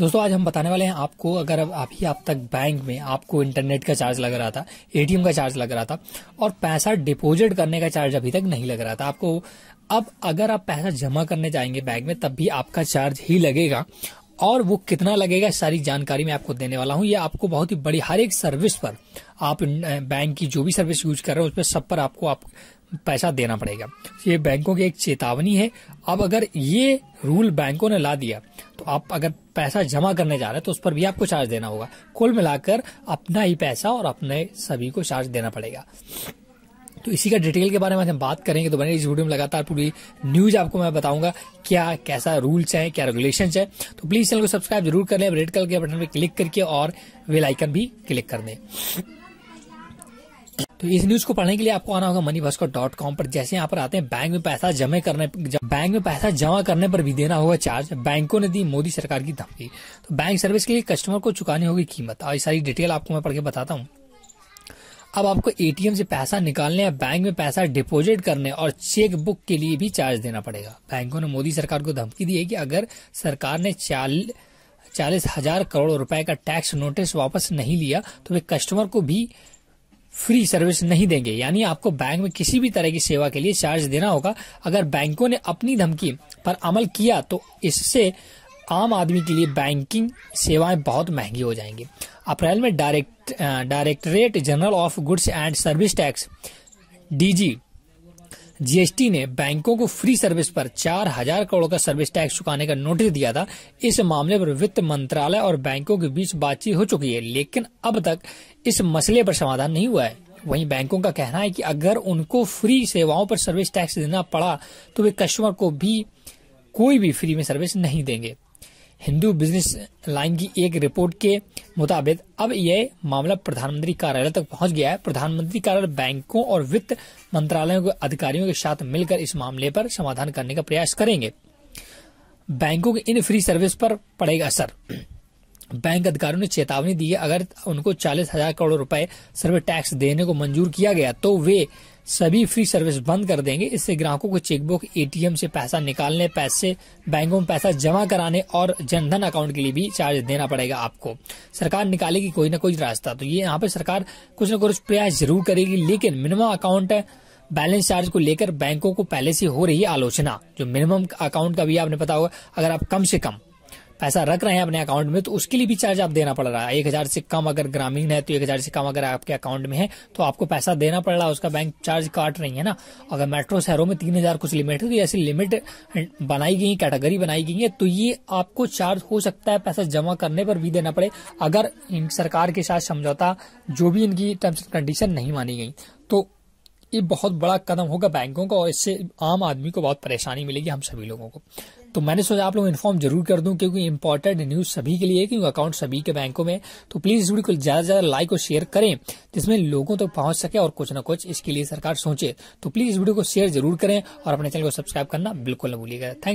दोस्तों, आज हम बताने वाले हैं आपको, अगर अभी आप तक बैंक में आपको इंटरनेट का चार्ज लग रहा था, एटीएम का चार्ज लग रहा था, और पैसा डिपॉजिट करने का चार्ज अभी तक नहीं लग रहा था। आपको अब अगर आप पैसा जमा करने जाएँगे बैंक में, तब भी आपका चार्ज ही लगेगा, और वो कितना लगेगा, सारी जानकारी मैं आपको देने वाला हूँ। ये आपको बहुत ही बड़ी, हर एक सर्विस पर आप बैंक की जो भी सर्विस यूज़ कर रहे हो उस पर सब पर आपको आप पैसा देना पड़ेगा। ये बैंकों की एक चेतावनी है। अब अगर ये रूल बैंकों ने ला दिया तो आप अगर पैसा जमा करने जा रहे हैं तो उस पर भी आपको चार्ज देना होगा। कुल मिलाकर अपना ही पैसा और अपने सभी को चार्ज देना पड़ेगा। तो इसी का डिटेल के बारे में हम बात करेंगे। तो बने इस वीडियो में लगातार पूरी न्यूज़ आपको मैं बताऊँगा क्या, कैसा रूल्स है, क्या रेगुलेशन है। तो प्लीज़ चैनल को सब्सक्राइब ज़रूर कर लें रेड कलर के बटन पर क्लिक करके और वेलाइकन भी क्लिक कर दें। तो इस न्यूज़ को पढ़ने के लिए आपको आना होगा मनी भास्कर डॉट कॉम पर। जैसे यहाँ पर आते हैं, बैंक में पैसा जमा करने बैंक में पैसा जमा करने पर भी देना होगा चार्ज बैंकों ने दी मोदी सरकार की धमकी। तो बैंक सर्विस के लिए कस्टमर को चुकानी होगी कीमत। और सारी डिटेल आपको मैं पढ़ के बताता हूँ। अब आपको एटीएम से पैसा निकालने या बैंक में पैसा डिपॉजिट करने और चेक बुक के लिए भी चार्ज देना पड़ेगा। बैंकों ने मोदी सरकार को धमकी दी है कि अगर सरकार ने चाल, चालीस हज़ार करोड़ रुपए का टैक्स नोटिस वापस नहीं लिया तो वे कस्टमर को भी फ्री सर्विस नहीं देंगे। यानी आपको बैंक में किसी भी तरह की सेवा के लिए चार्ज देना होगा। अगर बैंकों ने अपनी धमकी पर अमल किया तो इससे आम आदमी के लिए बैंकिंग सेवाएँ बहुत महँगी हो जाएँगी। अप्रैल में direct, directorate general of goods and service tax, DG GST ने बैंकों को फ्री सर्विस पर चार हज़ार करोड़ का सर्विस टैक्स चुकाने का नोटिस दिया था। इस मामले पर वित्त मंत्रालय और बैंकों के बीच बातचीत हो चुकी है, लेकिन अब तक इस मसले पर समाधान नहीं हुआ है। वहीं बैंकों का कहना है कि अगर उनको फ्री सेवाओं पर सर्विस टैक्स देना पड़ा तो वे कस्टमर को भी कोई भी फ्री में सर्विस नहीं देंगे। हिंदू बिज़नेस लाइन की एक रिपोर्ट के मुताबिक अब यह मामला प्रधानमंत्री कार्यालय तक पहुँच गया है। प्रधानमंत्री कार्यालय बैंकों और वित्त मंत्रालयों के अधिकारियों के साथ मिलकर इस मामले पर समाधान करने का प्रयास करेंगे। बैंकों के इन फ्री सर्विस पर पड़ेगा असर। बैंक अधिकारियों ने चेतावनी दी है, अगर उनको चालीस हज़ार करोड़ रुपए सर्विस टैक्स देने को मंजूर किया गया तो वे सभी फ्री सर्विस बंद कर देंगे। इससे ग्राहकों को चेकबुक एटीएम से पैसा निकालने, पैसे, बैंकों में पैसा जमा कराने और जनधन अकाउंट के लिए भी चार्ज देना पड़ेगा आपको। सरकार निकालेगी कोई ना कोई रास्ता। तो ये यहाँ पे सरकार कुछ न कुछ प्रयास ज़रूर करेगी, लेकिन मिनिमम अकाउंट बैलेंस चार्ज को लेकर बैंकों को पहले से हो रही है आलोचना। जो मिनिमम अकाउंट का भी आपने पता होगा, अगर आप कम से कम पैसा रख रहे हैं अपने अकाउंट में तो उसके लिए भी चार्ज आप देना पड़ रहा है। एक हज़ार से कम अगर ग्रामीण है तो एक हज़ार से कम अगर आपके अकाउंट में है तो आपको पैसा देना पड़ रहा है, उसका बैंक चार्ज काट रही है ना। अगर मेट्रो शहरों में तीन हज़ार कुछ लिमिट है तो ऐसी लिमिट बनाई गई कैटेगरी बनाई गई है तो ये आपको चार्ज हो सकता है पैसा जमा करने पर भी देना पड़े, अगर इन सरकार के साथ समझौता, जो भी इनकी टर्म्स एंड कंडीशन नहीं मानी गई। तो ये बहुत बड़ा कदम होगा बैंकों का, और इससे आम आदमी को बहुत परेशानी मिलेगी, हम सभी लोगों को। तो मैंने सोचा आप लोग इन्फॉर्म ज़रूर कर दूँ, क्योंकि इंपॉर्टेंट न्यूज़ सभी के लिए क्योंकि अकाउंट सभी के बैंकों में तो प्लीज़ इस वीडियो को ज़्यादा से ज़्यादा लाइक और शेयर करें, जिसमें लोगों तक तो पहुँच सके और कुछ ना कुछ इसके लिए सरकार सोचे। तो प्लीज़ इस वीडियो को शेयर ज़रूर करें और अपने चैनल को सब्सक्राइब करना बिल्कुल न भूलिएगा। थैंक्स